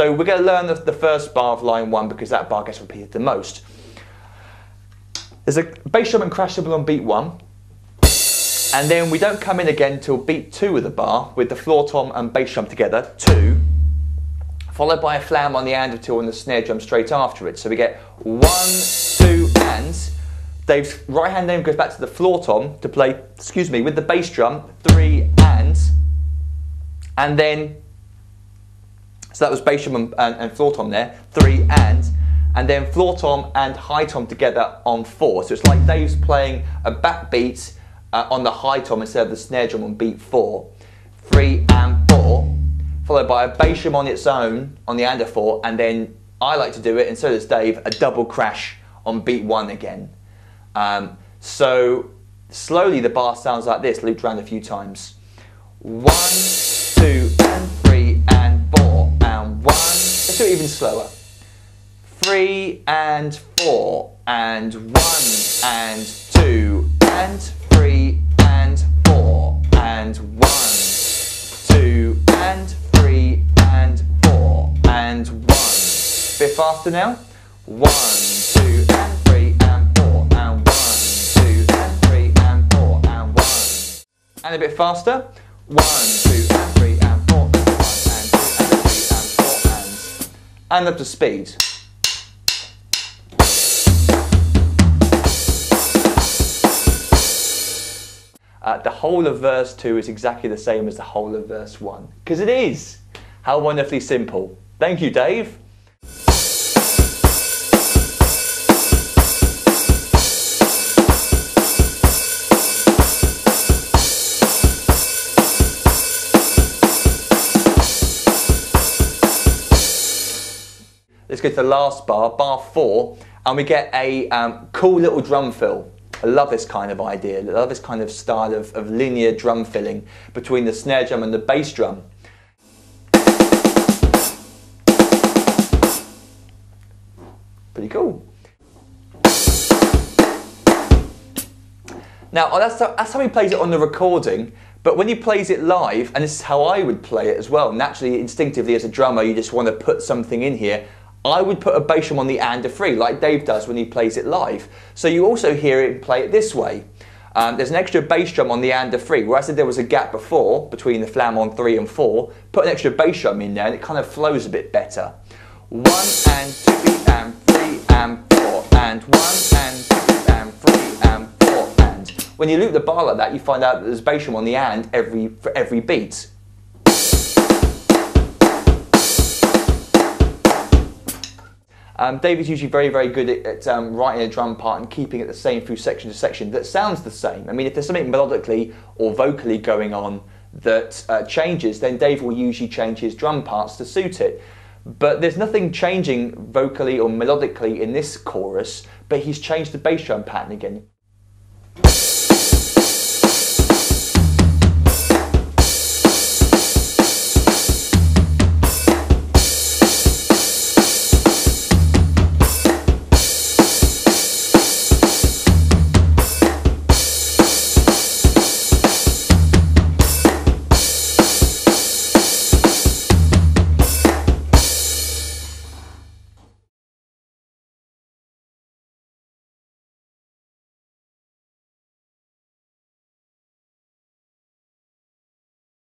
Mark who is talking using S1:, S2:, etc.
S1: So we're going to learn the, the first bar of line one because that bar gets repeated the most. There's a bass drum and crash cymbal on beat one, and then we don't come in again till beat two of the bar with the floor tom and bass drum together, two, followed by a flam on the and two and the snare drum straight after it. So we get one, two, and Dave's right hand then goes back to the floor tom to play, excuse me, with the bass drum, three, and, and then, so that was bass and, and, and floor tom there, three, and, and then floor tom and high tom together on four. So it's like Dave's playing a backbeat uh, on the high tom instead of the snare drum on beat four. Three and four, followed by a bass drum on its own on the and of four, and then I like to do it, and so does Dave, a double crash on beat one again. Um, so slowly the bar sounds like this, looped around a few times. One, three and four and one and two and three and four and one, two and three and four and one. Bit faster now. One, two and three and four and one, two and three and four and one. And a bit faster. One, two and three and four and one and two and three and four and and up to speed. Uh, the whole of verse 2 is exactly the same as the whole of verse 1. Because it is! How wonderfully simple. Thank you, Dave. Let's go to the last bar, bar 4, and we get a um, cool little drum fill. I love this kind of idea. I love this kind of style of, of linear drum filling between the snare drum and the bass drum. Pretty cool. Now, oh, that's how, that's how he plays it on the recording, but when he plays it live, and this is how I would play it as well, naturally, instinctively as a drummer, you just want to put something in here. I would put a bass drum on the and a free, like Dave does when he plays it live. So you also hear it play it this way. Um, there's an extra bass drum on the and a free, where I said there was a gap before between the flam on three and four. Put an extra bass drum in there, and it kind of flows a bit better. One and two and three and four and one and two and three and four and. When you loop the bar like that, you find out that there's bass drum on the and every for every beat. Um, David's usually very, very good at, at um, writing a drum part and keeping it the same through section to section that sounds the same. I mean, if there's something melodically or vocally going on that uh, changes, then Dave will usually change his drum parts to suit it. But there's nothing changing vocally or melodically in this chorus, but he's changed the bass drum pattern again.